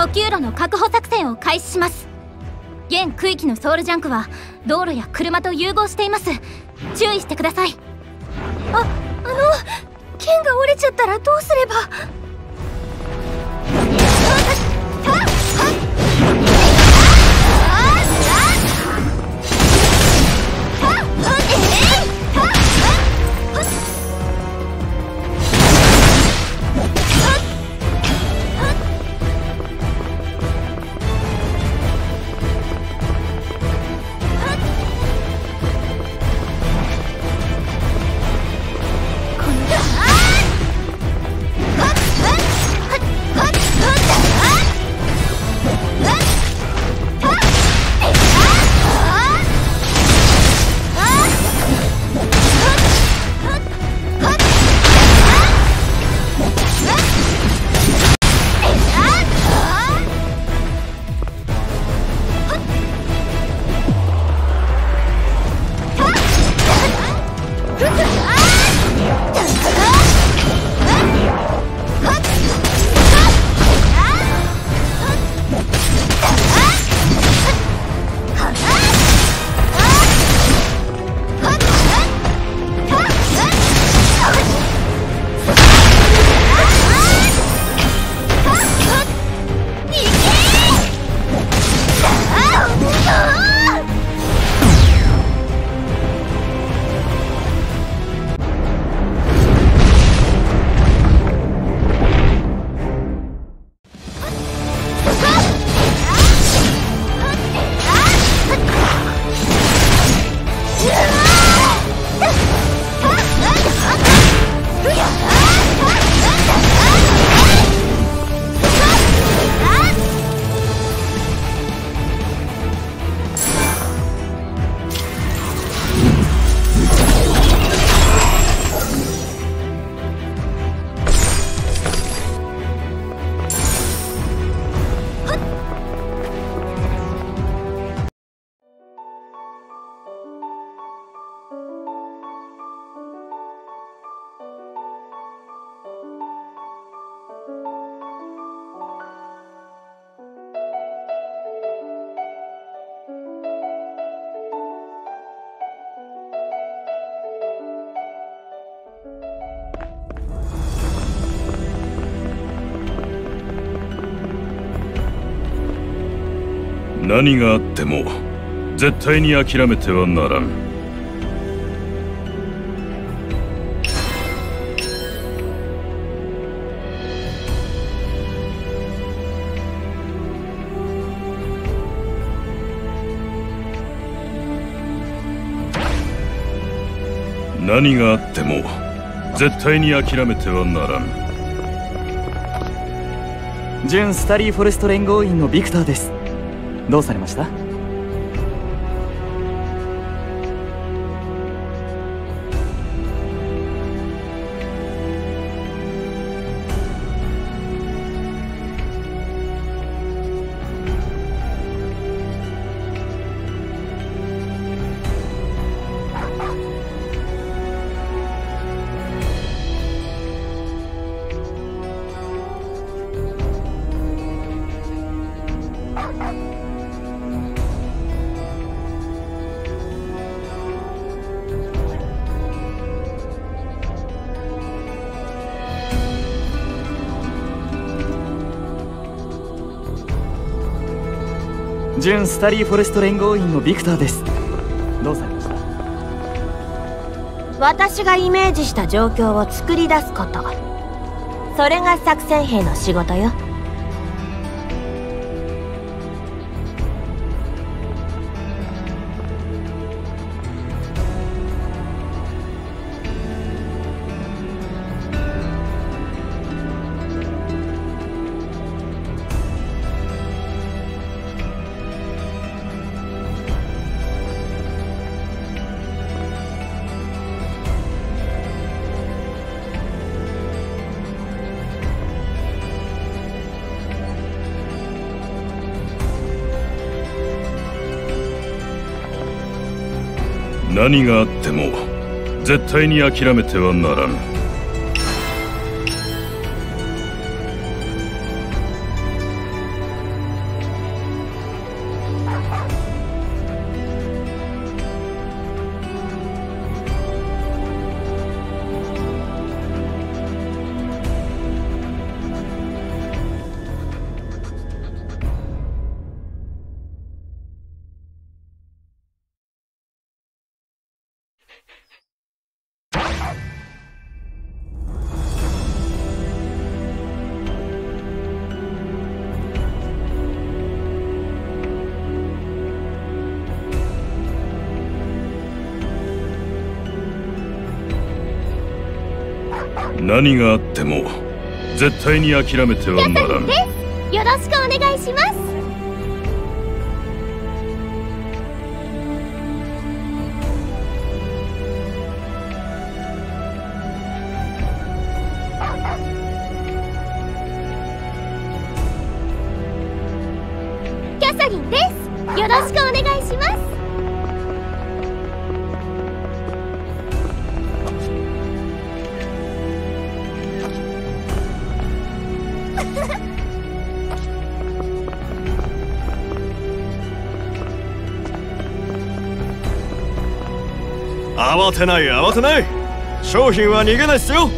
補給路の確保作戦を開始します。現区域のソウルジャンクは道路や車と融合しています。注意してください。ああの剣が折れちゃったらどうすれば？何があっても絶対に諦めてはならん。何があっても絶対に諦めてはならん。準スタリーフォレスト連合員のビクターです。どうされました？準スタリーフォレスト連合員のビクターです。どうされました？私がイメージした状況を作り出すこと。それが作戦兵の仕事よ。何があっても絶対に諦めてはならん何があっても絶対に諦めてはならん。よろしくお願いします。慌てない慌てない。商品は逃げないっすよ。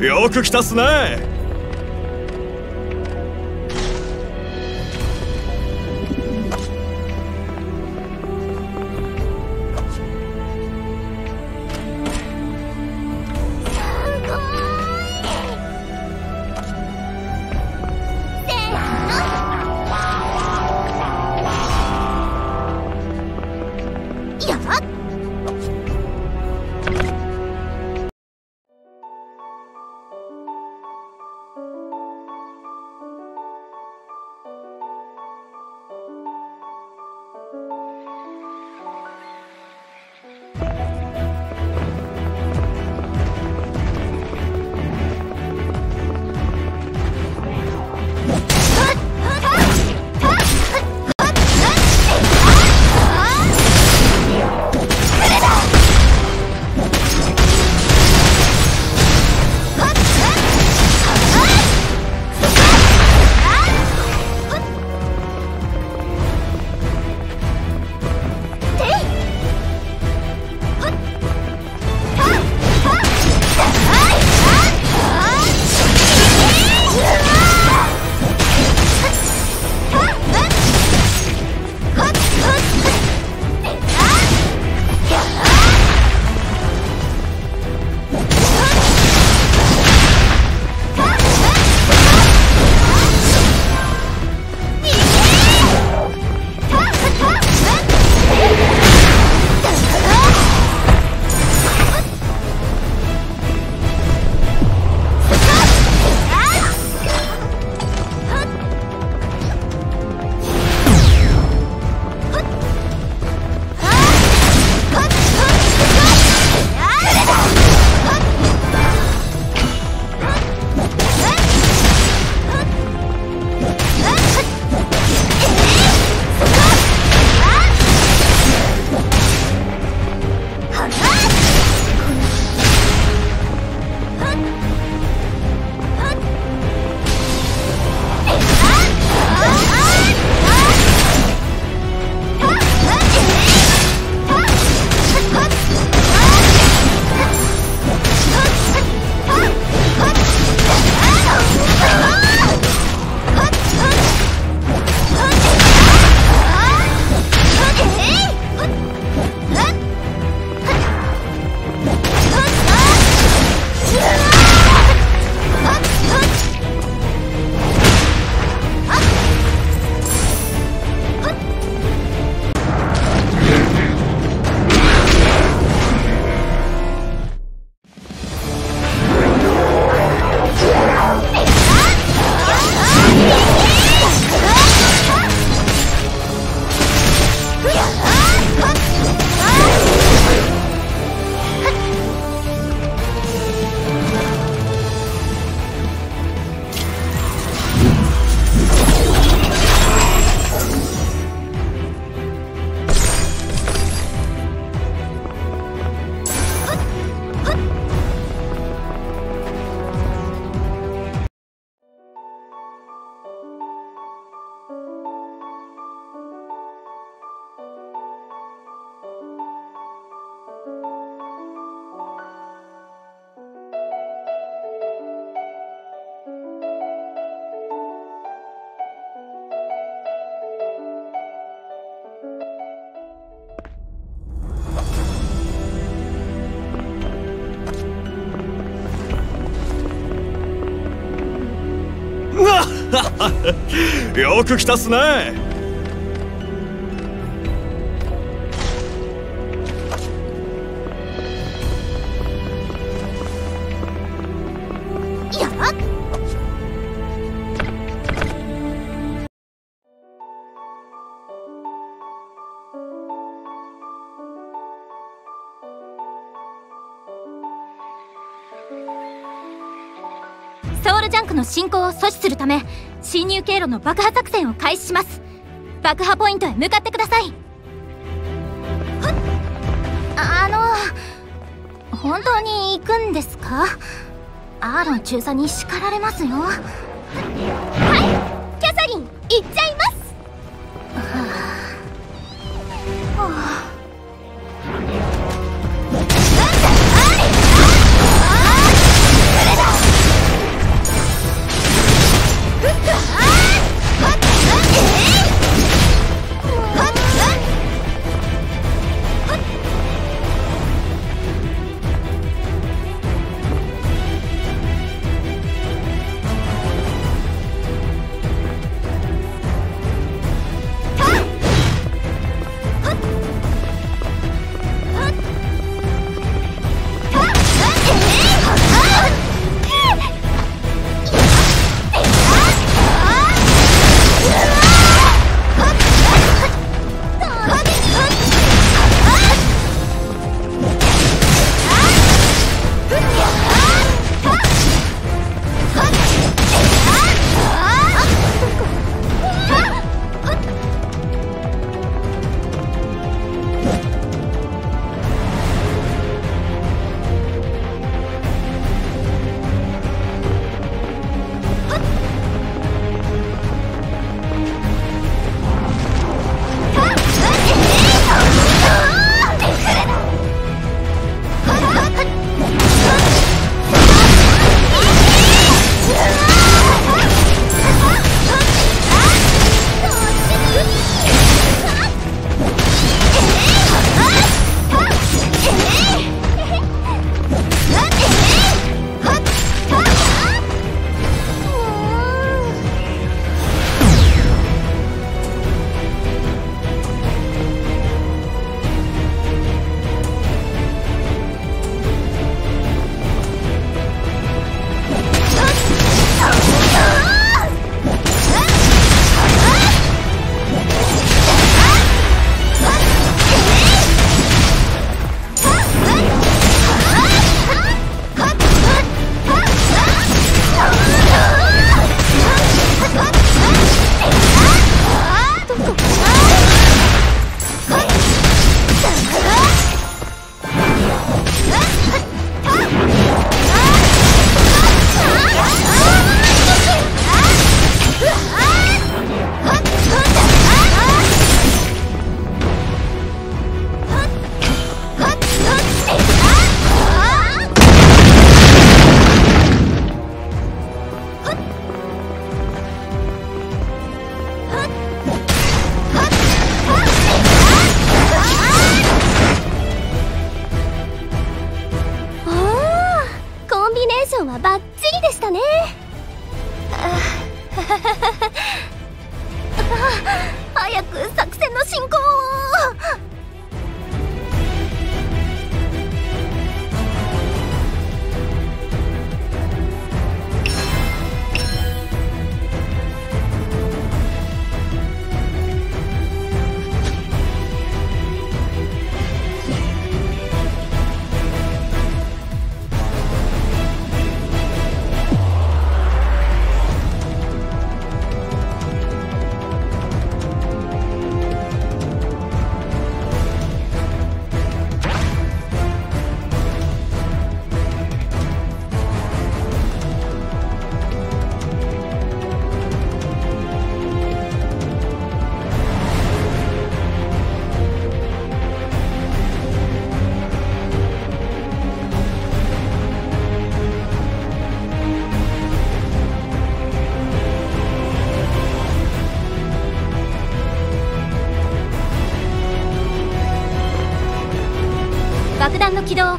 よく来たっすね。よく来たっすね。進行を阻止するため侵入経路の爆破作戦を開始します。爆破ポイントへ向かってください。あの本当に行くんですか？アーロン中佐に叱られますよ。はいキャサリン行っちゃい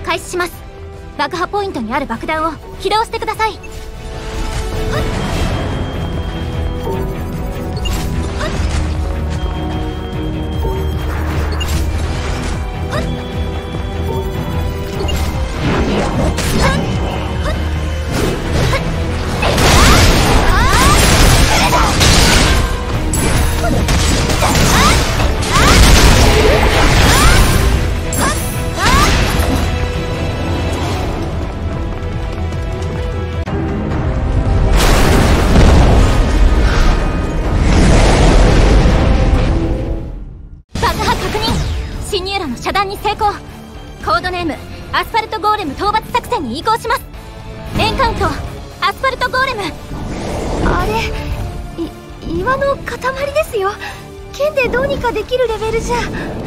開始します。爆破ポイントにある爆弾を起動してください。剣でどうにかできるレベルじゃ。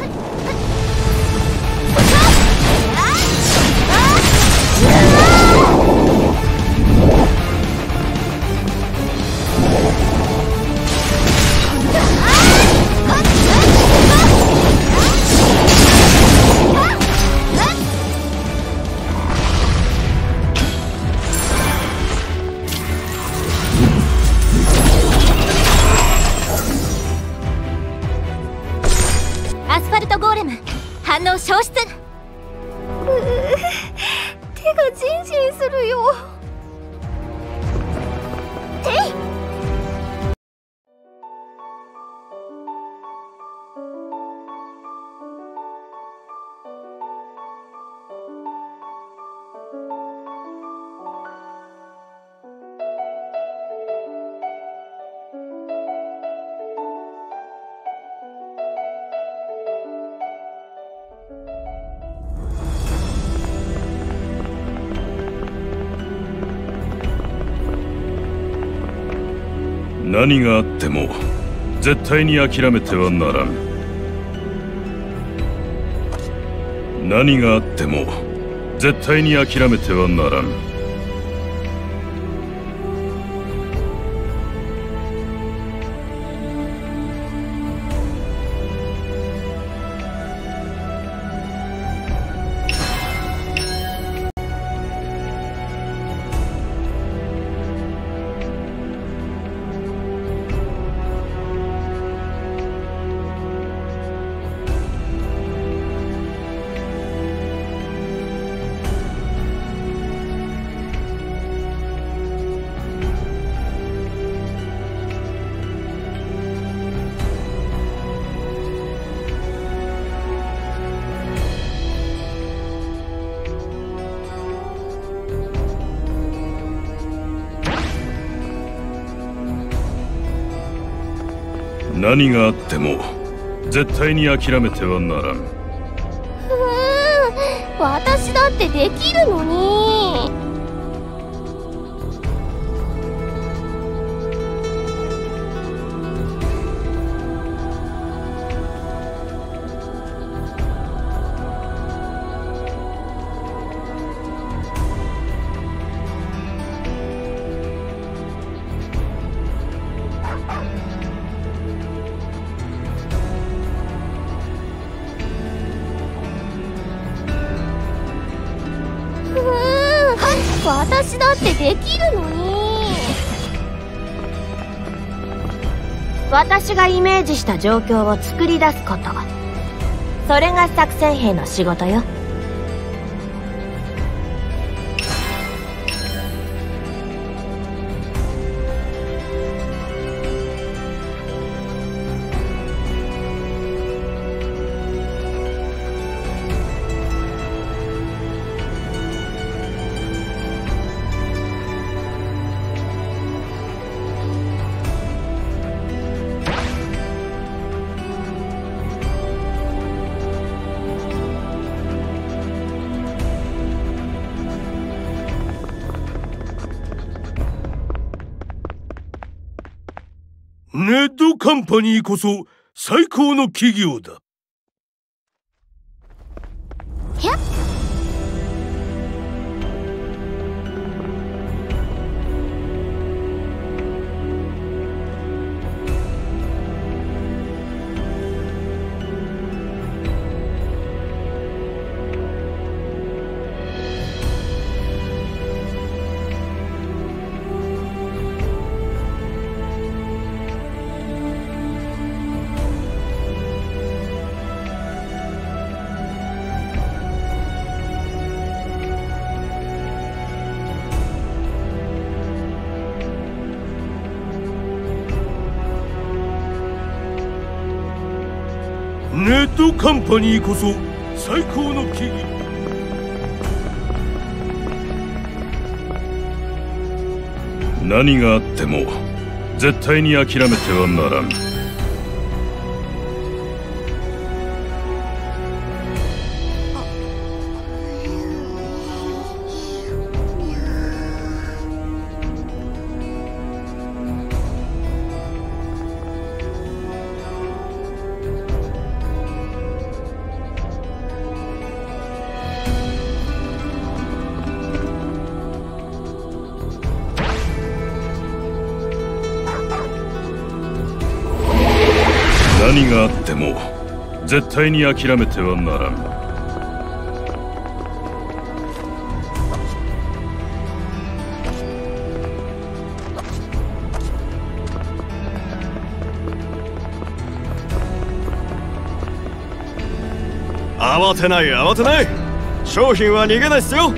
何があっても絶対に諦めてはならん。何があっても絶対に諦めてはならん。何があっても絶対に諦めてはならん。うーん私だってできるのに。私がイメージした状況を作り出すこと。それが作戦兵の仕事よ。ネッドカンパニーこそ最高の企業だ。レッドカンパニーこそ最高の企業何があっても絶対に諦めてはならん。何があっても絶対に諦めてはならん。慌てない慌てない。商品は逃げないっすよ。